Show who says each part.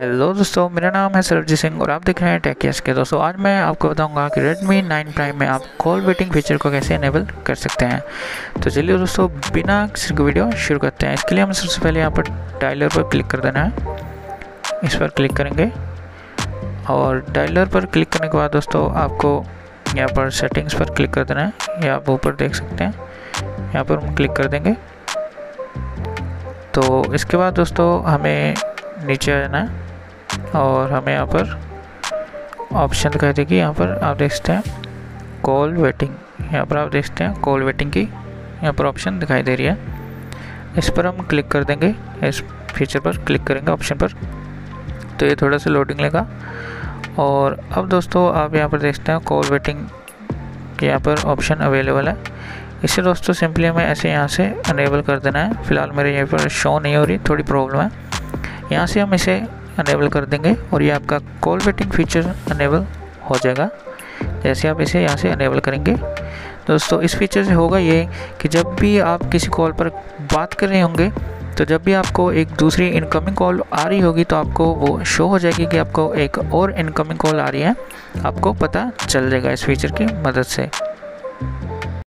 Speaker 1: Hello दोस्तों, मेरा नाम है सरजीत सिंह और आप देख रहे हैं टेकियस के। दोस्तों, आज मैं आपको बताऊँगा कि Redmi 9 Prime में आप कॉल वेटिंग फीचर को कैसे इनेबल कर सकते हैं। तो चलिए दोस्तों, बिना किसी वीडियो शुरू करते हैं। इसके लिए हमें सबसे पहले यहाँ पर डायलर पर क्लिक कर देना है। इस पर क्लिक करेंगे। और डायलर पर क्लिक करने के बाद दोस्तों, आपको यहाँ पर सेटिंग्स पर क्लिक कर देना है। या आप ऊपर देख सकते हैं। यहाँ पर हम क्लिक कर देंगे। तो इसके बाद दोस्तों, हमें नीचे आ जाना है और हमें यहाँ पर ऑप्शन दिखाई देगी। यहाँ पर आप देख सकते हैं कॉल वेटिंग यहाँ पर आप देख सकते हैं कॉल वेटिंग की यहाँ पर ऑप्शन दिखाई दे रही है। इस पर हम क्लिक कर देंगे। इस फीचर पर क्लिक करेंगे ऑप्शन पर। तो ये थोड़ा सा लोडिंग लेगा। और अब दोस्तों, आप यहाँ पर देखते हैं कॉल वेटिंग यहाँ पर ऑप्शन अवेलेबल है। इसे दोस्तों सिंपली हमें ऐसे यहाँ से अनेबल कर देना है। फ़िलहाल मेरे यहाँ पर शो नहीं हो रही, थोड़ी प्रॉब्लम है। यहाँ से हम इसे अनेबल कर देंगे और ये आपका कॉल वेटिंग फीचर अनेबल हो जाएगा। जैसे आप इसे यहाँ से अनेबल करेंगे। दोस्तों, इस फीचर से होगा ये कि जब भी आप किसी कॉल पर बात कर रहे होंगे तो जब भी आपको एक दूसरी इनकमिंग कॉल आ रही होगी तो आपको वो शो हो जाएगी कि आपको एक और इनकमिंग कॉल आ रही है। आपको पता चल जाएगा इस फीचर की मदद से।